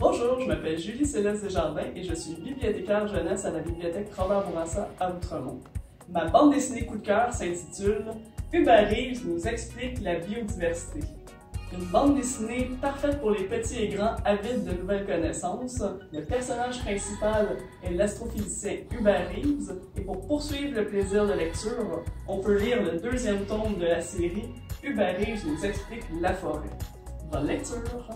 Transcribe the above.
Bonjour, je m'appelle Julie Céleste Desjardins et je suis bibliothécaire jeunesse à la bibliothèque Robert Bourassa à Outremont. Ma bande dessinée coup de cœur s'intitule Hubert Reeves nous explique la biodiversité. Une bande dessinée parfaite pour les petits et grands avides de nouvelles connaissances. Le personnage principal est l'astrophysicien Hubert Reeves et pour poursuivre le plaisir de lecture, on peut lire le deuxième tome de la série Hubert Reeves nous explique la forêt. Bonne lecture!